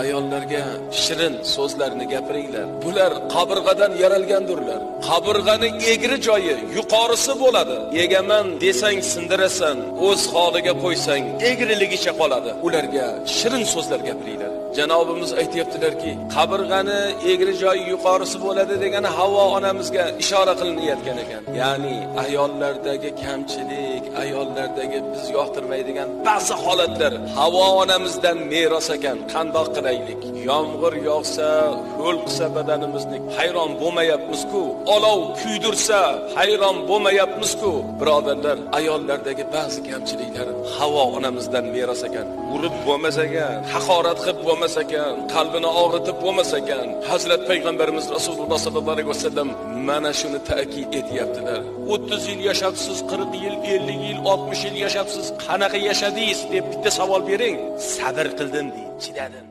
ayollarga shirin so'zlarni gapiringlar. Bular qabrg'adan yaralgandirlar qabrg'ani egri joyi yuqorisi bo'ladi. Egaman desang sindirasan o'z holiga qo'ysang egriligicha qoladi. Ularga shirin so'zlar gapiringlar. Janobimiz aytyaptilarki qabrg'ani egri joyi yuqorisi bo'ladi degani havo onamizga ishora qilinayotgan ekan. Ya'ni ayollardagi kamchilik ayollardagi biz yoqtirmaydigan ba'zi holatlar havo onamizdan meros ekan. Qandoq qilaylik? Yomg'ir yog'sa ho'l qilsa badanimizni hayron bo'lmayapmizku. Olov kuydirsa hayron bo'lmayapmizku. Birodarlar ayollardagi ba'zi kamchiliklar havo onamizdan meros ekan. Urib bo'lmas ekan haqorat qilib bo'lmas ekan qalbini og'ritib bo'lmas ekan. Hazrat payg'ambarimiz rasululloh sollallohu alayhi vasallam mana shuni ta'kid etyaptilar. o'ttiz yil yashabsiz qirq yil ellik yil oltmish yil yashabsiz qanaqa yashadingiz deb bitta savol bering. Sabr qildim deydi chidadim.